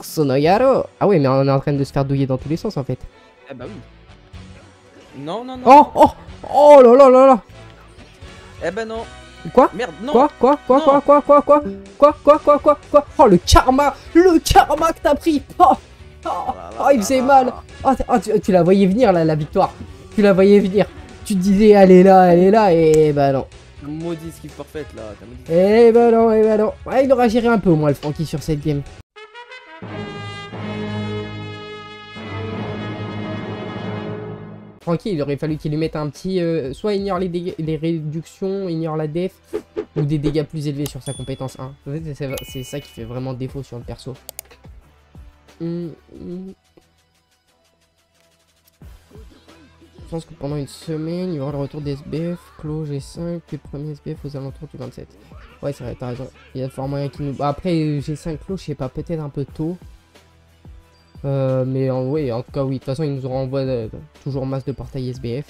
Sonoyaro? Ah oui, mais on est en train de se faire douiller dans tous les sens en fait. Eh bah oui. Non, non, non. Oh Oh Oh là là là là Eh ben non. Quoi? Merde, non. Quoi? Quoi? Quoi? Non. Quoi? Quoi? Quoi? Quoi? Quoi? Quoi? Quoi? Quoi? Quoi Oh le karma Le karma que t'as pris Oh Oh, oh, il faisait mal Oh, oh, tu, tu la voyais venir là, la victoire Tu la voyais venir Tu te disais, elle est là, elle est là, et bah non. Maudit skill forfait là. T'as maudit. Eh bah non, eh bah non. Ouais, il aura géré un peu au moins le Frankie sur cette game. Frankie, il aurait fallu qu'il lui mette un petit... euh, soit ignore les, les réductions, ignore la def, ou des dégâts plus élevés sur sa compétence 1. En fait, c'est- c'est ça qui fait vraiment défaut sur le perso. Hum, hum. Je pense que pendant une semaine, il y aura le retour des SBF, Clos G5, les premiers SBF aux alentours du 27. Ouais, c'est vrai, t'as raison. Il y a fort moyen qu'il nous... Bah, après, G5 Clos, je sais pas, peut-être un peu tôt. Euh, mais en, oui, en tout cas, oui. De toute façon, il nous renvoie euh, toujours masse de portail SBF.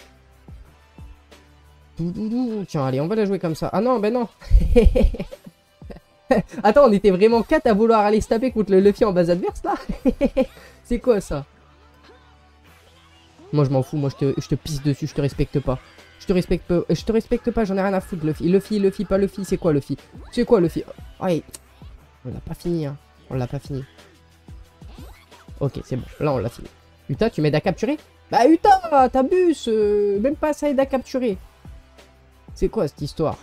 Tiens, allez, on va la jouer comme ça. Ah non, ben non Attends, on était vraiment 4 à vouloir aller se taper contre le Luffy en base adverse, là C'est quoi, ça? Moi, je m'en fous. Moi, je te, je te pisse dessus. Je te respecte pas. Je te respecte pas. Je te respecte pas. J'en ai rien à foutre, Luffy. Luffy, Luffy, pas Luffy. C'est quoi, Luffy C'est quoi, Luffy Ouais. On l'a pas fini, hein. On l'a pas fini. Ok, c'est bon. Là, on l'a fini. Uta, tu m'aides à capturer Bah, Uta, t'abuses euh, Même pas ça aide à capturer. C'est quoi cette histoire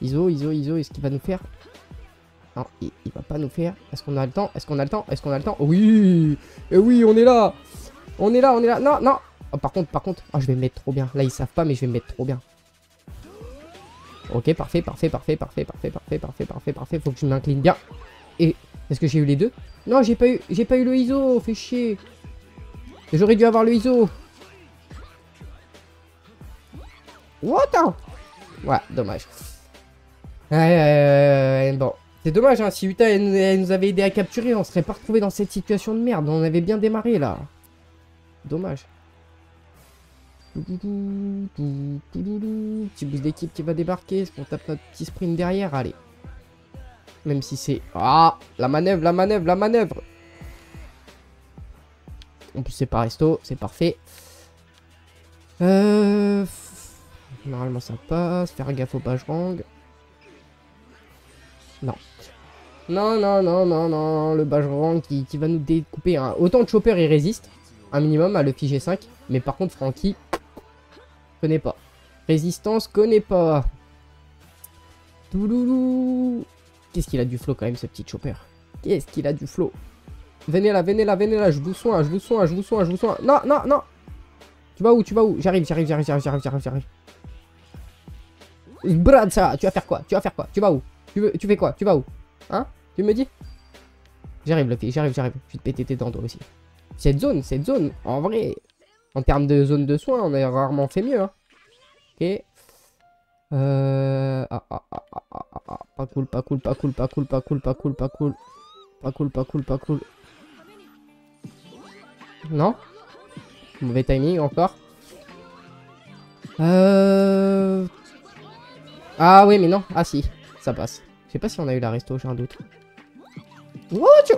Iso, Iso, Iso, est-ce qu'il va nous faire Non, il, il va pas nous faire. Est-ce qu'on a le temps? Est-ce qu'on a le temps? Est-ce qu'on a le temps? Oui Et oui, on est là On est là, on est là. Non, non Oh, Par contre, par contre, ah, je vais me mettre trop bien. Là, ils savent pas, mais je vais me mettre trop bien. Ok, parfait, parfait, parfait, parfait, parfait, parfait, parfait, parfait, parfait. Faut que je m'incline bien. Et est-ce que j'ai eu les deux? Non, j'ai pas eu, j'ai pas eu le ISO. Fait chier. J'aurais dû avoir le ISO. What Ouais, dommage. Ouais, ouais, bon. C'est dommage, hein. Si Utah nous avait aidé à capturer, on serait pas retrouvé dans cette situation de merde. On avait bien démarré là. Dommage. Petit boost d'équipe qui va débarquer. Est-ce qu'on tape notre petit sprint derrière? Allez. Même si c'est... Ah La manœuvre, la manœuvre, la manœuvre En plus c'est pas resto, c'est parfait. Euh... Normalement ça passe. Faire gaffe au Bajrang. Non. Non, non, non, non, non. Le Bajrang qui, qui va nous découper. Autant de Chopper il résiste. Un minimum à le G5. Mais par contre Frankie... Connaît pas. Résistance, connaît pas. Touloulou. Qu'est-ce qu'il a du flow quand même ce petit Chopper? Qu'est-ce qu'il a du flow? Venez là, venez là, venez là, je vous soigne, je vous soigne, je vous soigne, je vous soigne. Non, non, non Tu vas où, tu vas où? J'arrive, j'arrive, j'arrive, j'arrive, j'arrive, j'arrive, j'arrive. Brad, ça, tu vas faire quoi? Tu vas faire quoi? Tu vas où? Tu, veux, tu fais quoi? Tu vas où? Hein? Tu me dis? J'arrive, Luffy, j'arrive, j'arrive. Je vais te péter tes dents, toi aussi. Cette zone, cette zone, en vrai, en termes de zone de soins, on a rarement fait mieux. Hein. Ok. Euh... Ah, ah, ah, ah, ah, ah, ah. Pas cool, pas cool, pas cool, pas cool, pas cool, pas cool, pas cool. Pas cool, pas cool, pas cool. Non? Mauvais timing encore. Euh... Ah oui, mais non. Ah si, ça passe. Je sais pas si on a eu la resto, j'ai un doute. Oh, tu...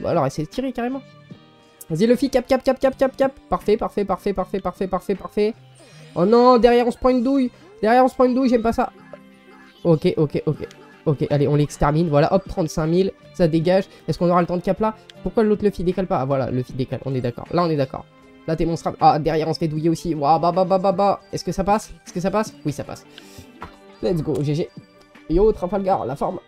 Bah alors, essayez de tirer carrément. Vas-y, Luffy, cap, cap, cap, cap, cap, cap. Parfait, parfait, parfait, parfait, parfait, parfait, parfait. Oh non, derrière, on se prend une douille. Derrière, on se prend une douille, j'aime pas ça. Ok, ok, ok. Ok, allez, on l'extermine. Voilà, hop, 35 000. Ça dégage. Est-ce qu'on aura le temps de cap là? Pourquoi l'autre Luffy décale pas? Ah, voilà, Luffy décale. On est d'accord. Là, on est d'accord. Là, t'es monstrable. Ah, derrière, on se fait douiller aussi. Waouh, bah, bah, bah, bah, bah. Est-ce que ça passe? Est-ce que ça passe? Oui, ça passe. Let's go, GG. Yo, Trafalgar, la forme.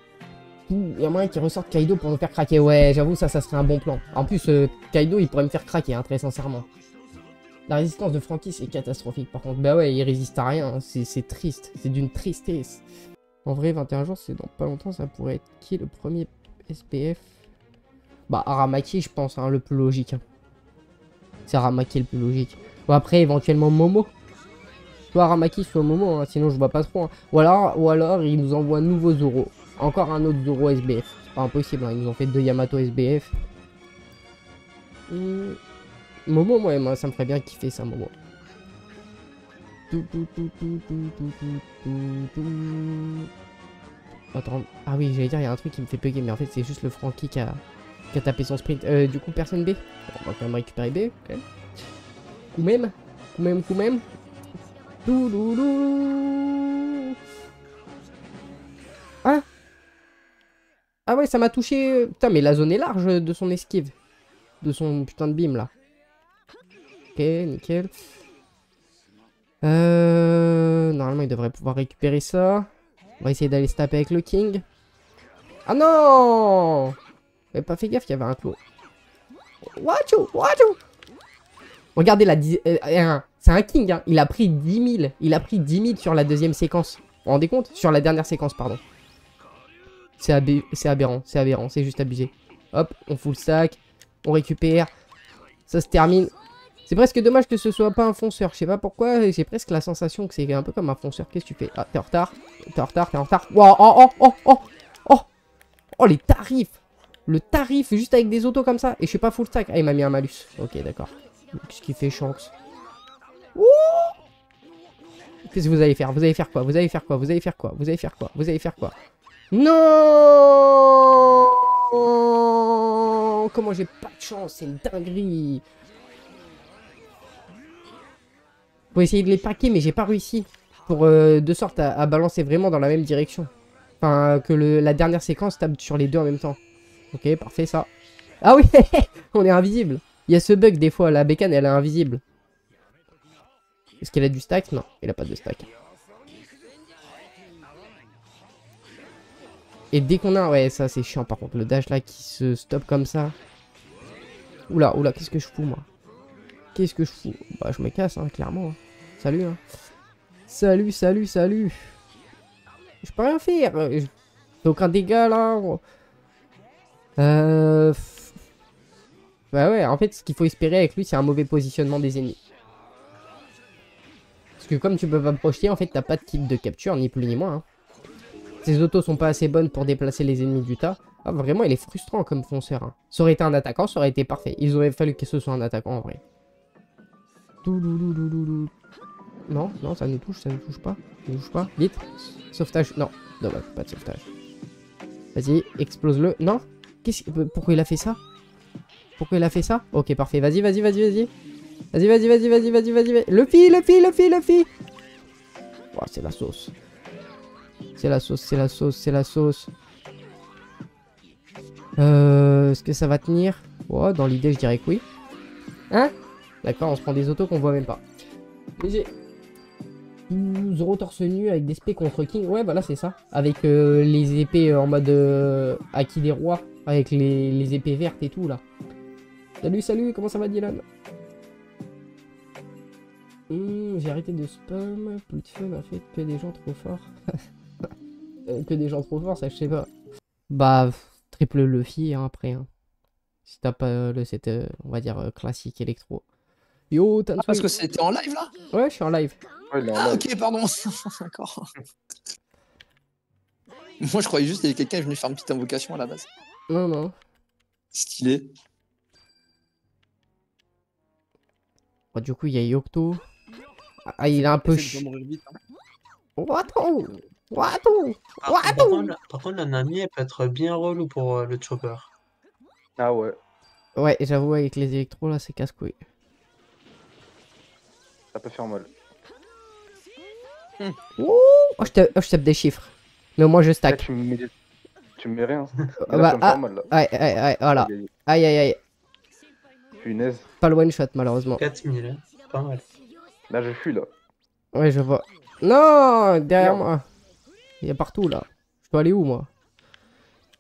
Il y a moyen qu'il ressorte Kaido pour nous faire craquer. Ouais, j'avoue, ça, ça serait un bon plan. En plus, euh, Kaido, il pourrait me faire craquer, hein, très sincèrement. La résistance de Frankie, c'est catastrophique. Par contre, bah ouais, il résiste à rien. hein. C'est triste. C'est d'une tristesse. En vrai, 21 jours, c'est dans pas longtemps. Ça pourrait être qui le premier SPF Bah, Aramaki, je pense, hein, le plus logique. C'est Aramaki le plus logique. Bon, après, éventuellement Momo. Soit Aramaki, soit Momo, sinon je vois pas trop. Ou, alors, ou alors, il nous envoie un nouveau Zoro. Encore un autre Zoro SBF. C'est pas impossible, hein. ils nous ont fait deux Yamato SBF. Hmm. Momo, moi, ça me ferait bien kiffer ça, Momo. Attends, ah oui, j'allais dire, il y a un truc qui me fait bugger, mais en fait, c'est juste le Frankie qui a, qui a tapé son sprint. Euh, du coup, personne B. On va quand même récupérer B, quand même. Ou même, ou même, ou même. Ah ouais, ça m'a touché. Putain, mais la zone est large de son esquive. De son putain de bim là. Ok, nickel. Euh... Normalement, il devrait pouvoir récupérer ça. On va essayer d'aller se taper avec le king. Ah non J'avais pas fait gaffe qu'il y avait un clos. Wachou Wachou Regardez la... euh, C'est un king, hein. Il a pris 10 000. Il a pris 10 000 sur la deuxième séquence. Vous vous rendez compte? Sur la dernière séquence, pardon. C'est aberrant. C'est aberrant. C'est juste abusé. Hop, on full stack. On récupère. Ça se termine. C'est presque dommage que ce soit pas un fonceur. Je sais pas pourquoi. J'ai presque la sensation que c'est un peu comme un fonceur. Qu'est-ce que tu fais? Ah, t'es en retard. T'es en retard, t'es en retard. Wow, oh, oh, oh, oh, oh. Oh, les tarifs. Le tarif juste avec des autos comme ça. Et je suis pas full stack. Ah, il m'a mis un malus. Ok, d'accord. Qu'est-ce qu'il fait, Shanks? Ouh Qu'est-ce que vous allez faire? Vous allez faire quoi? Vous allez faire quoi? Vous allez faire quoi? Vous allez faire quoi? Vous allez faire quoi? Non Comment j'ai pas de chance C'est une dinguerie Faut essayer de les paquer, mais j'ai pas réussi. Pour euh, de sorte à, à balancer vraiment dans la même direction. Enfin, que le, la dernière séquence tape sur les deux en même temps. Ok, parfait ça. Ah oui, on est invisible. Il y a ce bug des fois, la bécane elle est invisible. Est-ce qu'elle a du stack? Non, elle a pas de stack. Et dès qu'on a... Ouais, ça c'est chiant par contre, le dash là qui se stoppe comme ça. Oula, oula, qu'est-ce que je fous moi? Qu'est-ce que je fous? Bah je me casse, hein, clairement. hein. Salut, hein. Salut, salut, salut. Je peux rien faire. fais aucun dégât là. Euh... Bah ouais, en fait, ce qu'il faut espérer avec lui, c'est un mauvais positionnement des ennemis. Parce que comme tu peux pas me projeter, en fait, t'as pas de kit de capture, ni plus ni moins. hein. Ces autos sont pas assez bonnes pour déplacer les ennemis du tas. Ah, vraiment, il est frustrant comme fonceur. hein. Ça aurait été un attaquant, ça aurait été parfait. Il aurait fallu que ce soit un attaquant en vrai. Non, non, ça nous touche, ça nous touche pas. Touche pas. Vite. Sauvetage. Non, dommage, pas de sauvetage. Vas-y, explose-le. Non Qu'est-ce que- Pourquoi il a fait ça? Pourquoi il a fait ça? Ok, parfait. Vas-y, vas-y, vas-y, vas-y. Vas-y, vas-y, vas-y, vas-y, vas-y, vas-y. Le fi, le fi, le fi, le fi. Oh, c'est la sauce. C'est la sauce, c'est la sauce, c'est la sauce. Euh, Est-ce que ça va tenir? Oh, dans l'idée, je dirais que oui. Hein? D'accord, on se prend des autos qu'on voit même pas. GG. 12 euros torse nu avec des spé contre King. Ouais, voilà, c'est ça. Avec euh, les épées euh, en mode euh, acquis des rois. Avec les, les épées vertes et tout, là. Salut, salut, comment ça va, Dylan? Hmm, J'ai arrêté de spam. Plus de fun, en fait, que des gens trop forts. Euh, que des gens trop forts, ça, je sais pas. Bah, triple Luffy, hein, après. hein. Si t'as pas le set, euh, on va dire, euh, classique électro. Yo, t'as Ah, parce que c'était en live là? Ouais, je suis en live. Ouais, Ah, live. ok, pardon. D'accord. Moi, je croyais juste qu'il y avait quelqu'un qui venu faire une petite invocation à la base. Non, non. Stylé. Bah, du coup, il y a Yocto. Ah, il est un peu ch... vite, hein. Watou Watou Par, Ouah, par tout. contre, la- par contre, la Nami, elle peut être bien relou pour euh, le chopper. Ah ouais, Ouais, j'avoue, avec les électros, là, c'est casse-couille. ça peut faire mal. Ouh oh, je, tape, oh, je tape des chiffres. Mais au moins, je Là, stack. tu me mets, tu me mets rien. Là, Ah, bah, ça me ah. fait mal là. Ouais, ouais, ouais, voilà. Aïe, aïe, Aïe. Punaise. Pas le one-shot, malheureusement. 4000, hein. pas mal. Là, je fuis là. Ouais, je vois. Non Derrière moi. Il y a partout, là. Je peux aller où, moi?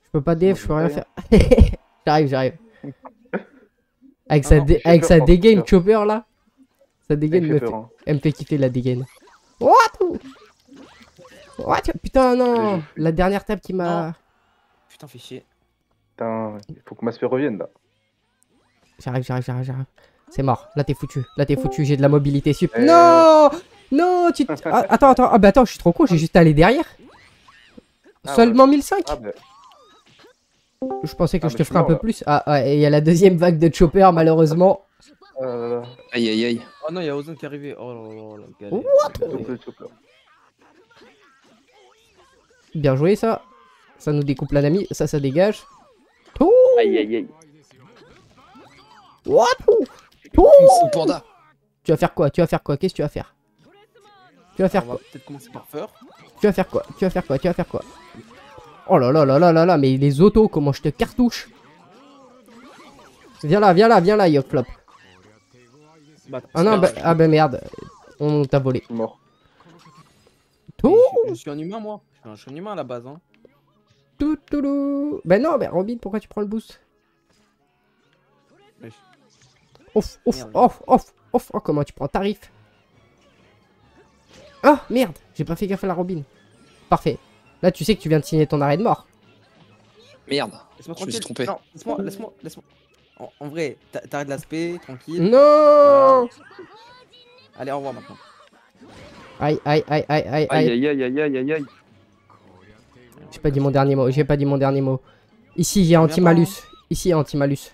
Je peux pas def, je peux rien faire. j'arrive, j'arrive. Avec Ah sa, non, dé- j'ai avec peur sa quand dégaine chopper, là. Sa dégaine me fait fait... peur, hein. Elle me fait kiffer la dégaine. What? What? Putain, non La dernière table qui m'a... Putain, fais chier. Putain, il faut que Maspé revienne là. J'arrive, j'arrive, j'arrive, j'arrive. C'est mort. Là, t'es foutu. Là, t'es foutu. J'ai de la mobilité sup. Euh. Non Non tu... t- Ah, attends, attends. Ah, bah attends, je suis trop con. J'ai juste allé derrière. Ah Seulement 1005 Ah bah, Je pensais que Ah, je te ferais un peu là. plus. Ah, ouais, et il y a la deuxième vague de chopper, malheureusement. euh, Aïe, aïe, aïe. Oh non, il y a Ozone qui est arrivé. Oh là là là. galère. What. Bien joué, ça. Ça nous découpe la Nami. Ça, ça dégage. Ouh Aïe aïe aïe. What Oh panda. Tu vas faire quoi? Tu vas faire quoi? Qu'est-ce que tu vas faire? Tu vas faire quoi? peut-être commencer par Feur. Tu vas faire quoi? Tu vas faire quoi? Tu vas faire quoi? Oh là là là là là là, mais les autos, comment je te cartouche Viens là, viens là, viens là, Yokflop. Bah, Ah non, bah, ah bah merde, on t'a volé. Mort. Tout, je, je suis un humain, moi. Je suis un, humain à la base. Hein. tout, tout, tout. Bah non, mais Robin, pourquoi tu prends le boost? Wesh. Ouf, ouf, Merde. ouf, ouf, ouf. Oh, comment tu prends tarif? Ah, merde, j'ai pas fait gaffe à la Robin. Parfait. Là, tu sais que tu viens de signer ton arrêt de mort. Merde. Laisse-moi Je me suis trompé. Non, laisse-moi, laisse-moi, laisse-moi. En, en vrai, t'a- t'arrêtes l'aspect, tranquille. Non Allez, au revoir maintenant. Aïe, aïe, aïe, aïe, aïe, aïe. Aïe, aïe, aïe, aïe, aïe, aïe. J'ai pas dit mon dernier mot, j'ai pas dit mon dernier mot. Ici, il y a anti-malus. Ici, il y a anti-malus.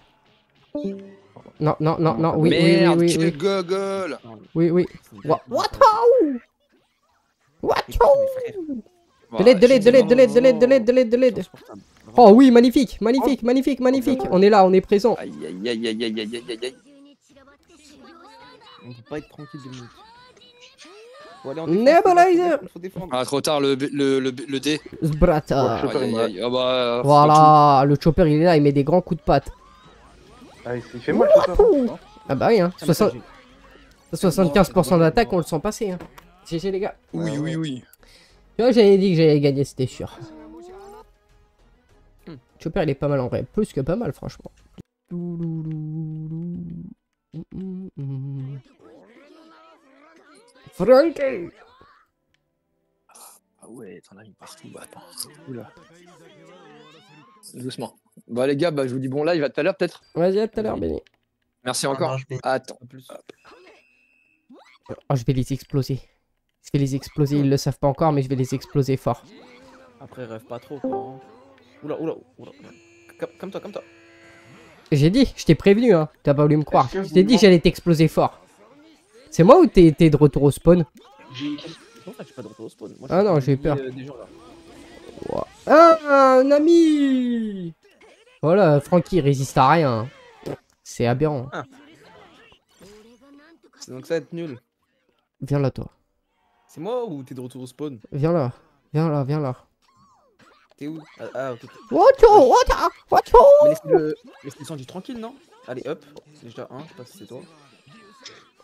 Non, non, non, non, oui, oui, oui, Merde, oui, quel oui, gogol. oui, oui. What, what, De l'aide, de l'aide, de l'aide, de l'aide, de l'aide, de l'aide, de l'aide, de l'aide. Oh oui, magnifique, magnifique, magnifique, magnifique. On est là, on est présent. Aïe, aïe, aïe, aïe, aïe, aïe, aïe, aïe. On peut pas être tranquille deux minutes. Nebulizer. Ah, trop tard, le, le, le, le dé. Aïe. Ah bah, Voilà, le chopper, il est là, il met des grands coups de patte. Ah, il fait mal, Ah bah oui, hein. Ah, mais ça, 60 j'ai- 75% d'attaque, on le sent passer. Hein. GG les gars. Oui, oui, oui. Tu vois, j'avais dit que j'allais gagner, c'était sûr. Hmm. Chopper, il est pas mal en vrai. Plus que pas mal, franchement. Frankie Ah ouais, t'en as mis partout. Bah, attends. Oula. Doucement. Bah, les gars, bah, je vous dis bon live à tout à l'heure, peut-être. Vas-y, à tout à l'heure, Benny. Merci encore. bien. Attends. En plus. Oh, je vais les exploser. Je vais les exploser, ils le savent pas encore, mais je vais les exploser fort. Après, rêve pas trop. Quoi. hein. Oula, oula, oula. Comme, toi, comme toi. J'ai dit, je t'ai prévenu, hein. T'as pas voulu me croire. Je t'ai dit j'allais t'exploser fort. C'est moi ou t'es de retour au spawn? Pourquoi je suis pas de retour au spawn Moi, Ah non, j'ai eu oublié, peur. euh, des gens, là. Ah, un ami Voilà, Francky il résiste à rien. C'est aberrant. C'est donc ça va être nul. Viens là, toi. C'est moi ou t'es de retour au spawn Viens là. Viens là, viens là. T'es où Ah, ah, ok. Wacho, wacha, wacho Mais laisse tranquille, non? Allez, hop. Déjà un, je sais pas si c'est toi.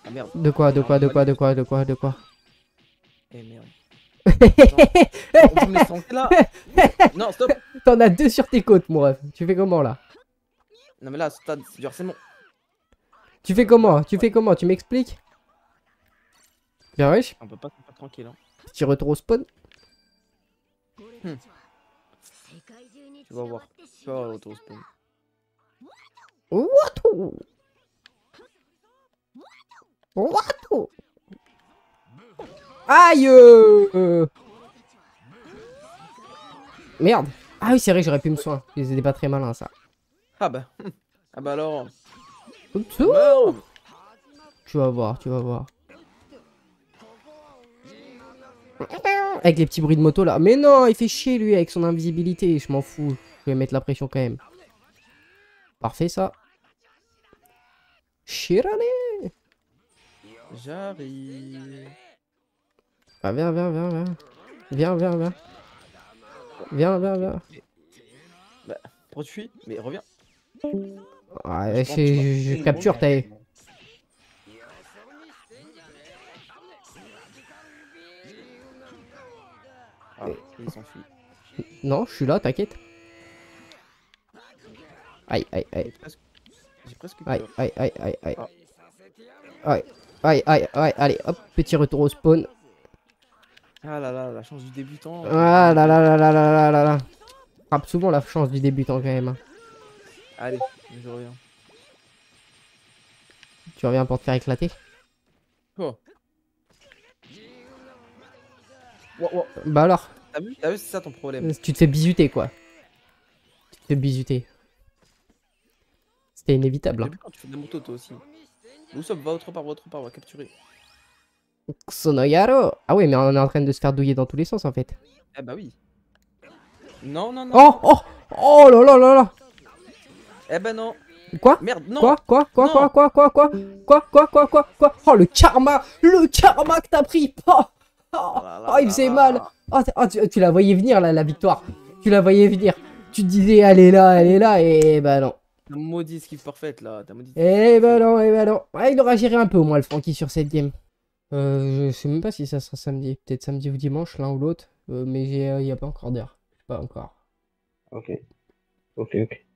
Ah merde. De quoi, de quoi, de quoi, de quoi, de quoi, de quoi? Eh merde. On là Non, stop T'en as deux sur tes côtes, moi. Tu fais comment là? Non mais là, stade, c'est du harcèlement. Tu fais comment? Tu fais comment? Tu m'expliques? Bien wesh, On peut pas faire tranquille. Hein. petit retour au spawn. Tu vas voir. Tu vas voir le retour au spawn. Wacho Wacho Aïe euh. Merde Ah oui, c'est vrai, j'aurais pu me soigner. C'était pas très malin, ça. Ah bah. Ah bah alors. Oups. Tu vas voir, tu vas voir. Avec les petits bruits de moto là. Mais non, il fait chier lui avec son invisibilité. Je m'en fous. Je vais mettre la pression quand même. Parfait ça. Chirane. J'arrive. Ah, viens, viens, viens, viens. Viens, viens, viens. Viens, viens, viens. Pourquoi tu fuis Mais reviens. Ouais, Je capture, t'as. Il s'enfuit. Non, je suis là, t'inquiète. Aïe, aïe, aïe. J'ai presque. Presque Aïe, peur. aïe, aïe, aïe, aïe. Ah. Aïe, aïe, aïe, aïe, allez, hop, petit retour au spawn. Ah là là, la chance du débutant. Ah là là là là là là là là. Frappe souvent la chance du débutant quand même. hein. Allez, je reviens. Tu reviens pour te faire éclater Oh. Wow, wow. Bah alors, T'as vu, c'est ça ton problème. tu te fais bisuter quoi. Tu te fais bisuter. C'était inévitable. Hein. vu quand tu fais de la moto toi aussi Usopp, va autre part, va autre part, on va capturer. Sonoyaro Ah oui, mais on est en train de se faire douiller dans tous les sens en fait. Eh bah oui. Non, non, non. Oh Oh Oh là là là là Eh ben non. Quoi? Merde, non Quoi Quoi Quoi Non. Quoi Quoi Quoi Quoi Quoi Quoi Quoi Quoi? Quoi Oh le karma Le karma que t'as pris Oh, oh, là oh, il faisait mal. Oh, oh, tu, tu la voyais venir là, la victoire Tu la voyais venir Tu te disais elle est là, elle est là, et bah non T'as maudit skip parfaite là, t'as maudit. Eh ben non, eh ben non. Ouais, il aura géré un peu au moins le Francky sur cette game. Euh, je sais même pas si ça sera samedi. Peut-être samedi ou dimanche, l'un ou l'autre. Euh, mais il n'y a pas encore d'heure. Pas encore. Ok. Ok, ok.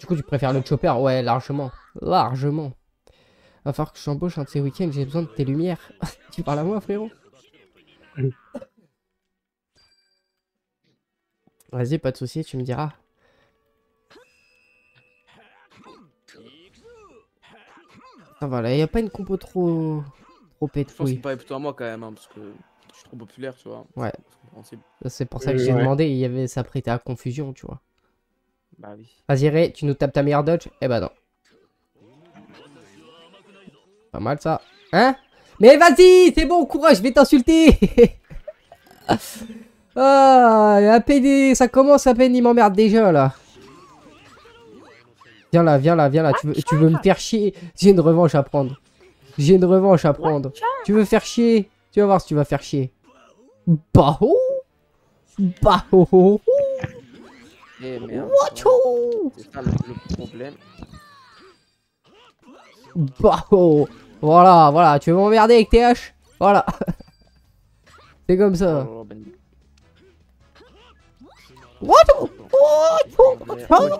Du coup, tu préfères le chopper? Ouais, largement. Largement. Va falloir que j'embauche un de ces week-ends. J'ai besoin de tes lumières. tu parles à moi, frérot? Vas-y, pas de soucis, tu me diras. Ah voilà, il n'y a pas une compo trop trop pète Je pense qu'il plutôt à moi quand même, hein, parce que je suis trop populaire, tu vois. Ouais. C'est compréhensible. C'est pour ça que j'ai ouais. demandé, il y avait ça prêtait à confusion, tu vois. Bah oui. Vas-y Ray, tu nous tapes ta meilleure dodge Eh ben non. Pas mal ça. Hein? Mais vas-y, c'est bon, courage, je vais t'insulter Ah, à peine, ça commence à peine, il m'emmerde déjà là. Viens là, viens là, viens là, tu veux, tu veux me faire chier J'ai une revanche à prendre. J'ai une revanche à prendre. Tu veux faire chier? Tu vas voir si tu vas faire chier. Bah oh Bah oh Eh merde. C'est ça le, le problème. Bah oh Voilà, voilà, tu veux m'emmerder avec tes haches Voilà. C'est comme ça. Oh, ben-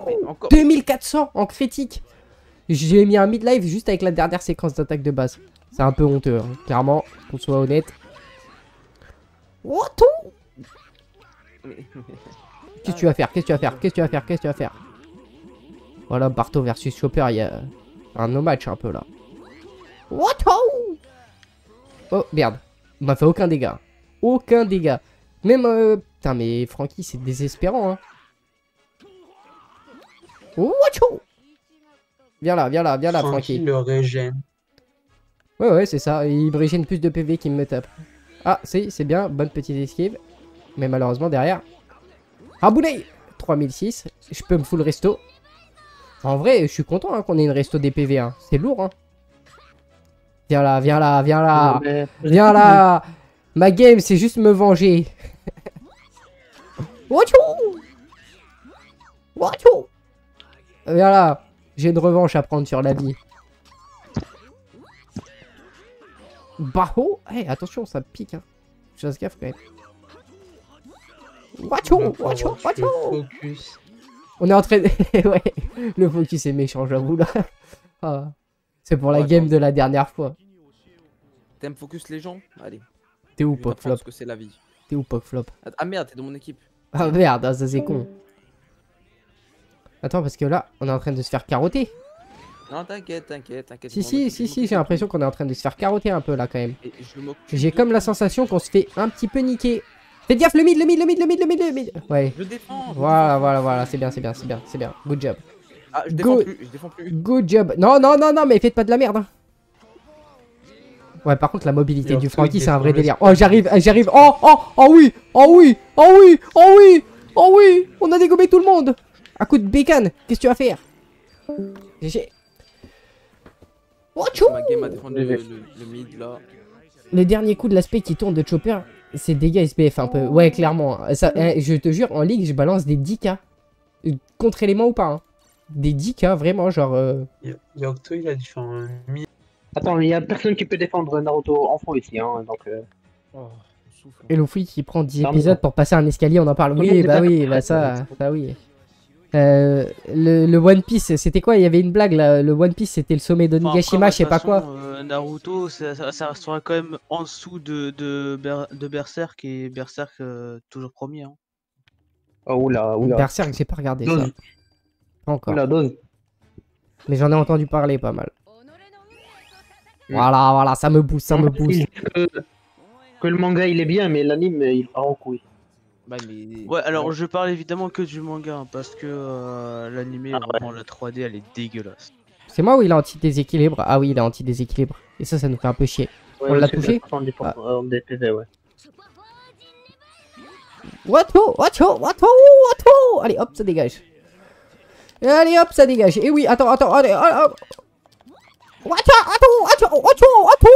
mais Encore. 2400 en critique. J'ai mis un mid-life juste avec la dernière séquence d'attaque de base. C'est un peu honteux, hein, clairement, qu'on soit honnête. Wachou Qu'est-ce que tu vas faire? Qu'est-ce que tu vas faire? Qu'est-ce que tu vas faire? Qu'est-ce que tu vas faire? Voilà, Barto versus Chopper, il y a un no match un peu là. Wachou Oh merde, il m'a fait aucun dégât. Aucun dégât. Même euh... Putain mais Francky c'est désespérant hein. Wachou Viens là, viens là, viens là Frankie Francky. le régène. Ouais ouais c'est ça, il brigène plus de PV qu'il me tape. Ah si, c'est bien, bonne petite esquive. Mais malheureusement derrière. Raboulet 3006, je peux me full resto. En vrai, je suis content hein, qu'on ait une resto des PV, hein. c'est lourd hein. Viens là, viens là, viens là. Mais- Viens là Ma game, c'est juste me venger. Wachou Wachou Viens là. J'ai une revanche à prendre sur la vie. Bah oh Eh, attention, ça pique. Hein. Je fasse gaffe quand même. Wachou Wachou Wachou. On est en train de... ouais, le focus est méchant, j'avoue là. Ah. C'est pour la Ouais, game de la dernière fois. T'aimes focus les gens Allez. T'es où, Pop Flop que c'est la vie. T'es où, Pop Flop Ah merde, t'es dans mon équipe. Ah merde, ah, ça c'est con. Attends, parce que là, on est en train de se faire carotter. Non, t'inquiète, t'inquiète, t'inquiète. Si, si, si, si, j'ai l'impression qu'on est en train de se faire carotter un peu là quand même. J'ai comme la sensation qu'on se fait un petit peu niquer. Faites gaffe, le mid, le mid, le mid, le mid, le mid, le mid. Ouais. Je défends. je Voilà, voilà, voilà, c'est bien, c'est bien, c'est bien, c'est bien. Good job. Ah, je défends Go- plus, je défends plus. Good job. Non, non, non, non, mais faites pas de la merde. hein. Ouais, par contre, la mobilité du Frankie, c'est un vrai délire. Oh, j'arrive, j'arrive. Oh, oh, oh oui, oh oui, oh oui, oh oui, oh oui. On a dégommé tout le monde. Un coup de bacon. Qu'est-ce que tu vas faire? GG. Wachou Ma game a défendu le, Léger. le, le mid là. Le dernier coup de l'aspect qui tourne de Chopper, c'est dégâts SBF un peu. Ouais, clairement. Ça, eh, je te jure, en ligue, je balance des 10k. Euh, Contre élément ou pas. hein. Des 10k, vraiment, genre. euh, Y- Yocto, il a dû faire un mi- Attends, il y a personne qui peut défendre Naruto enfant ici, hein, donc... euh, Oh, souffle. Et Luffy qui prend 10 Pardon. épisodes pour passer un escalier, on en parle. Oui, Ok, bah oui, bah ça, ça oui. Euh, le, le One Piece, c'était quoi? Il y avait une blague là. Le One Piece, c'était le sommet d'Onigashima, après, je sais de pas quoi. euh, Naruto, ça, ça, ça restera quand même en dessous de, de, Ber- de Berserk et Berserk euh, toujours premier. Hein. Oh, oula, oula. Berserk, j'ai pas regardé ça. Encore. dose. Mais j'en ai entendu parler pas mal. Mm. Voilà, voilà, ça me booste, ça me booste. Que, que le manga il est bien, mais l'anime il part en couille. Bah, mais... Ouais, alors je parle évidemment que du manga hein, parce que euh, l'animé, Ah ouais. la 3D, elle est dégueulasse. C'est moi ou il est anti-déséquilibre? Ah oui, il est anti-déséquilibre. Et ça, ça nous fait un peu chier. Ouais, On l'a touché? 70% euh, ouais. Wato, wato, wato, wato Allez, hop, ça dégage. Et allez hop, ça dégage. Et oui, attends, attends, allez, hop. Attends, attends, attends, attends,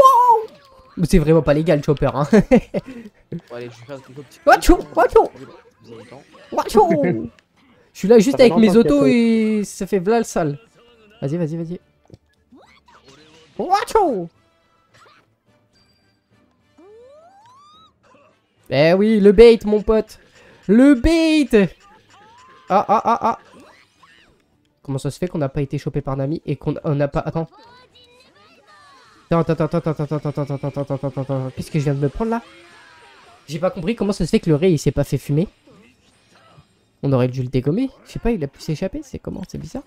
C'est vraiment pas légal, Chopper. Hein. Bon, allez, je vais faire quelques petits. Je suis là juste avec mes autos et ça fait v'là le sale. Vas-y, vas-y, vas-y. Watchou. Eh oui, le bait, mon pote. Le bait. Ah, ah, ah, ah. Comment ça se fait qu'on n'a pas été chopé par Nami et qu'on on n'a pas... Attends. Attends, attends, attends, attends, attends, attends, attends, attends, attends, attends, attends, attends. Qu'est-ce que je viens de me prendre là J'ai pas compris comment ça se fait que le Ray il s'est pas fait fumer. On aurait dû le dégommer. Je sais pas, il a pu s'échapper. C'est comment C'est bizarre.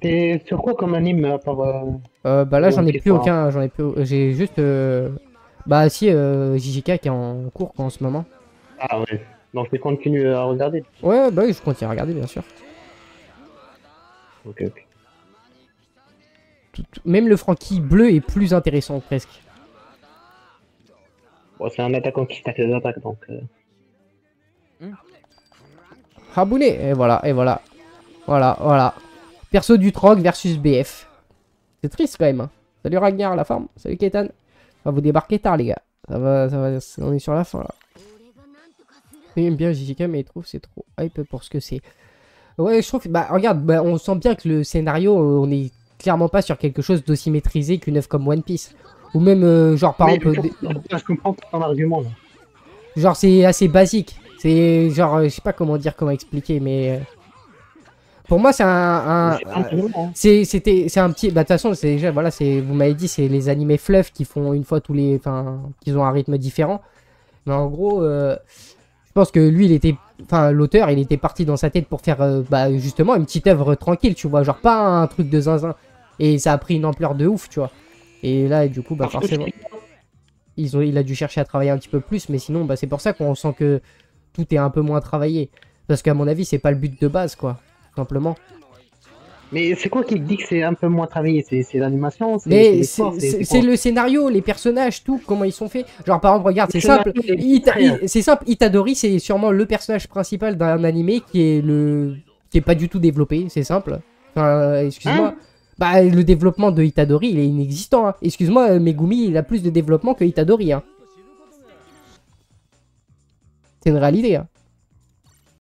Et sur quoi comme anime à part. euh, Euh, bah là, Oh, j'en ai plus aucun. J'en ai plus. J'ai juste. euh, Bah si, euh, JJK qui est en cours quoi, en ce moment. Ah ouais. Donc je continue à regarder. Ouais, bah oui, je continue à regarder, bien sûr. Ok, ok. Tout- tout- Même le Frankie bleu est plus intéressant presque. Bon, c'est un attaquant qui tacle les attaques donc. euh, Rabouné Et voilà, et voilà. Voilà, voilà. Perso du Trog versus BF. C'est triste quand même. hein. Salut Ragnar, la forme. Salut Ketan. On va vous débarquer tard, les gars. Ça va, ça va, on est sur la fin là. Il aime bien JJK, mais il trouve c'est trop hype pour ce que c'est. Ouais, je trouve bah, regarde, bah, on sent bien que le scénario, euh, on est clairement pas sur quelque chose d'aussi maîtrisé qu'une œuvre comme One Piece. Ou même, euh, genre, par Mais exemple, je des- comprends- je comprends pas ton argument là. Genre c'est assez basique. C'est genre euh, je sais pas comment dire comment expliquer mais pour moi c'est un, hein. c'était c'est un petit bah de toute façon c'est déjà voilà c'est vous m'avez dit c'est les animés fluff qui font une fois tous les enfin qu'ils ont un rythme différent. Mais en gros euh, pense que lui il était enfin l'auteur il était parti dans sa tête pour faire euh, bah justement une petite œuvre tranquille, tu vois, genre pas un truc de zinzin et ça a pris une ampleur de ouf, tu vois. Et là du coup bah forcément ils ont, il a dû chercher à travailler un petit peu plus, mais sinon, bah, c'est pour ça qu'on sent que tout est un peu moins travaillé. Parce qu'à mon avis, c'est pas le but de base, quoi. Simplement. Mais c'est quoi qui dit que c'est un peu moins travaillé? C'est l'animation Mais c'est- le scénario, les personnages, tout, comment ils sont faits. Genre, par exemple, regarde, c'est Le simple. C'est simple, Itadori, c'est sûrement le personnage principal d'un animé qui est le. qui est pas du tout développé, c'est simple. Enfin, excuse-moi. Hein? Bah, le développement de Itadori, il est inexistant. hein. Excuse-moi, euh, Megumi, il a plus de développement que Itadori. Hein. C'est une réalité. Hein.